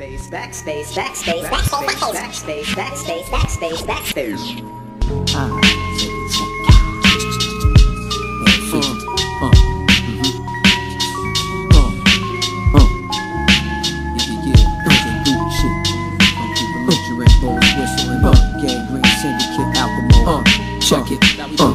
backspace, backspace, backspace, backspace, backspace, backspace, backspace. Ah, Check it. Uh,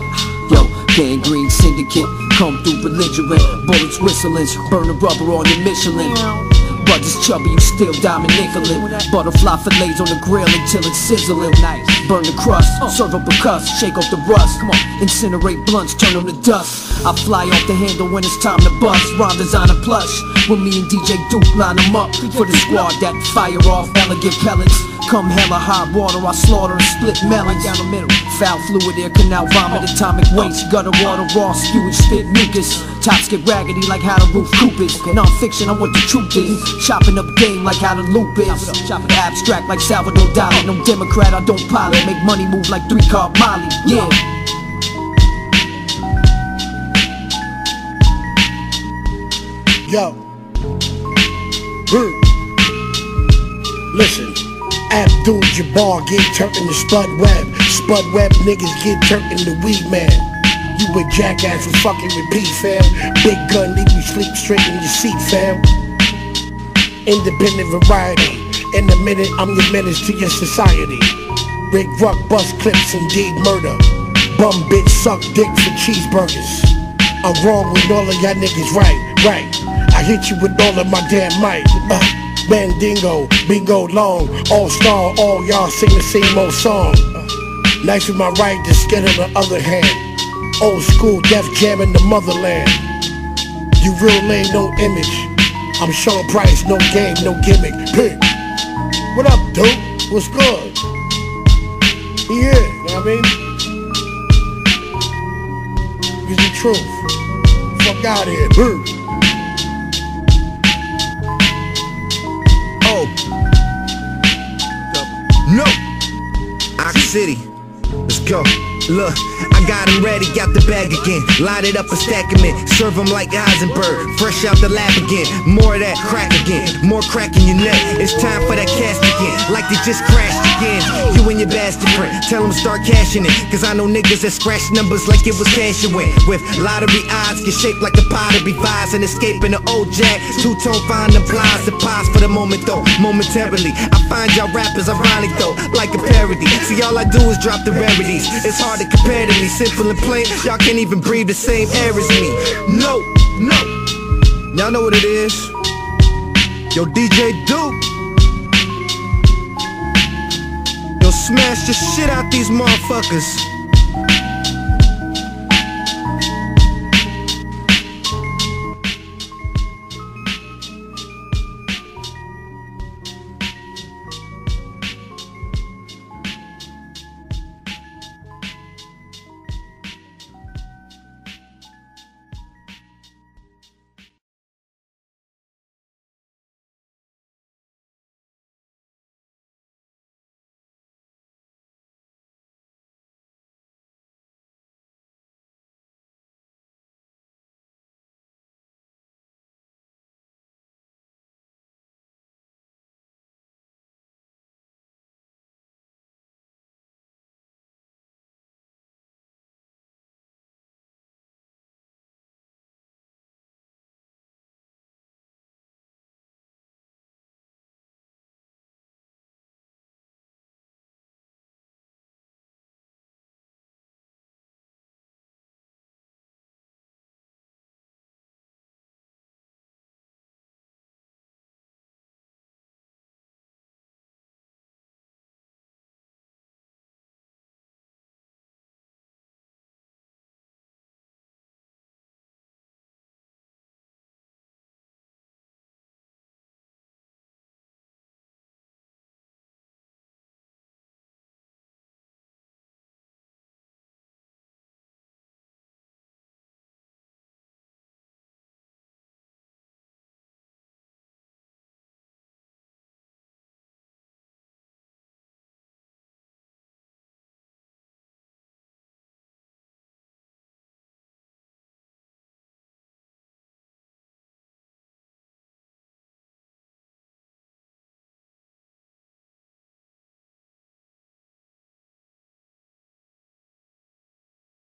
yo, gangrene syndicate. Come through belligerent. Bullets whistling. Burn the rubber on your Michelin. Brothers chubby, you still diamond nickelin'. Butterfly fillets on the grill until it's sizzling. Nice. Burn the crust, serve up a cuss, shake off the rust. Come on, incinerate blunts, turn them to dust. I fly off the handle when it's time to bust. Rhyme designer plush. When me and DJ Duke line them up for the squad that fire off elegant pellets. Come hella hot water, I slaughter and split melons down the middle. Foul fluid, air canal, vomit, atomic waste, gutter water, raw spewage, spit mucus. Tops get raggedy like how the roof coop is. Non-fiction, I'm what the truth is. Chopping up game like how the loop is. Abstract like Salvador Dali. No Democrat, I don't pilot. Make money move like three car Molly. Yeah. Yo. Brr. Listen. Abdul Jabbar get turned into Spud Webb. Spud Webb niggas get turned into Wee Man. You a jackass for fucking with P, fam. Big gun leave you sleep straight in your seat, fam. Independent variety. In a minute, I'm your menace to your society. Rick Ruck bust clips and deed murder. Bum bitch suck dick for cheeseburgers. I'm wrong with all of y'all niggas, right, right. I hit you with all of my damn might. Uh, Mandingo, bingo long, all star, all y'all sing the same old song. Nice with my right, the skin on the other hand. Old school Def Jam in the motherland. You real lame, no image. I'm Sean Price, no game, no gimmick. Pick. What up, dude? What's good? Yeah, you know what I mean? It's the truth. Fuck out of here. Brr. Oh. No. Ox City. Let's go. Look, I got him ready, got the bag again. Line it up and stack him in. Serve him like Heisenberg. Fresh out the lab again. More of that crack again. More crack in your neck. It's time for that cast again. Like they just crashed again. You and your bastard friend. Tell start cashing it. Cause I know niggas that scratch numbers like it was cash you win. With lottery odds, get shaped like a pottery vase and escaping the old jack. Two tone find applies the pause for the moment though. Momentarily, I find y'all rappers ironic though. Like a parody. See, all I do is drop the rarities. It's hard to compare to me. Simple and plain, y'all can't even breathe the same air as me. No, no. Y'all know what it is. Yo, DJ Duke. Yo, smash the shit out these motherfuckers.